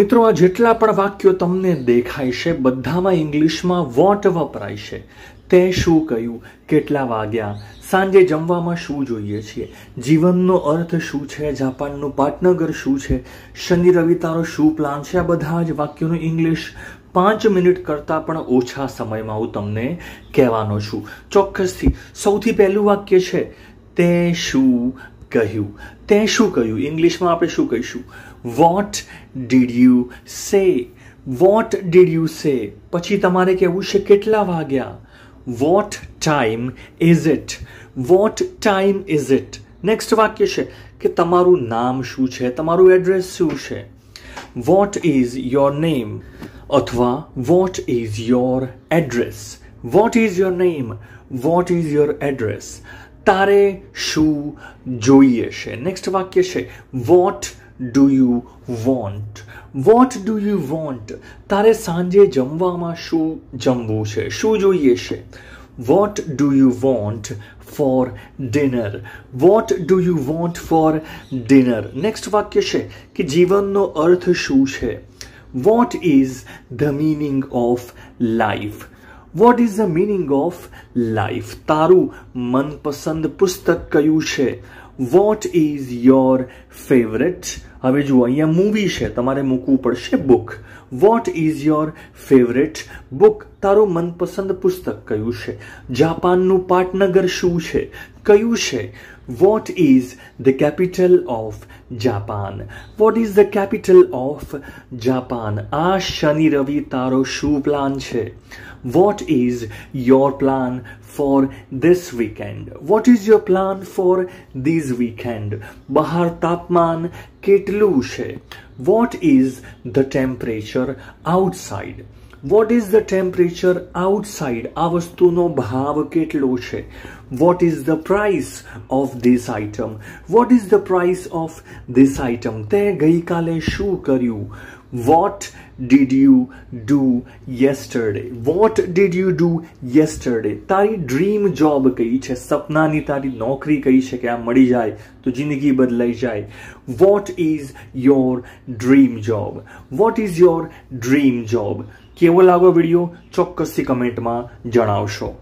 મિત્રો, આ જેટલા પણ વાક્યો તમને દેખાય છે, બધામાં ઇંગ્લિશમાં વોટ વપરાય છે. તે શું કહ્યું? કેટલા વાગ્યા? સાંજે જમવામાં શું જોઈએ છીએ? જીવનનો અર્થ શું છે? જાપાનનું પાટનગર શું છે? શનિ રવિ તારો શું પ્લાન છે? આ બધા જ વાક્યોનું ઇંગ્લિશ પાંચ મિનિટ કરતાં પણ ઓછા સમયમાં હું તમને કહેવાનો છું. ચોક્કસથી, સૌથી પહેલું વાક્ય છે, તે શું કહ્યું? તે શું કહ્યું? ઇંગ્લિશમાં આપણે શું કહીશું? What did you say what did you say પછી તમારે કહેવું છે, કેટલા વાગ્યા? What time is it what time is it next વાક્ય છે કે તમારું નામ શું છે? તમારું એડ્રેસ શું છે? વોટ ઇઝ યોર નેમ અથવા what is your address what is your name what is your address તારે શું જોઈએ છે? નેક્સ્ટ વાક્ય છે what do you want what do you want તારે સાંજે જમવામાં શું જમવું છે? શું જોઈએ છે? What do you want for dinner what do you want for dinner next વાક્ય છે, કે જીવનનો અર્થ શું છે? What is the meaning of life what is the meaning of life તારું મનપસંદ પુસ્તક કયું છે? વોટ ઇઝ યોર ફેવરેટ હવે જુઓ, અહીંયા મૂવી છે. તમારે મૂકવું પડશે book what is your favourite book તારું મનપસંદ પુસ્તક કયું છે? જાપાનનું પાટનગર શું છે? કયું છે? What is the capital of Japan what is the capital of Japan આ શનિ રવિ તારો શું પ્લાન છે? What is your plan for this weekend what is your plan for this weekend બહાર તાપમાન કેટલું છે what is the temperature outside what is the temperature outside આ વસ્તુનો ભાવ કેટલો છે what is the price of this item what is the price of this item તે ગઈકાલે શું કર્યું what did you do yesterday what did you do yesterday તારી ડ્રીમ જોબ કઈ છે? સપનાની તારી નોકરી કઈ છે કે આ મળી જાય તો જિંદગી બદલાઈ જાય. What is your dream job what is your dream job કેવો લાગો વીડિયો ચોક્કસથી કમેન્ટમાં જણાવશો.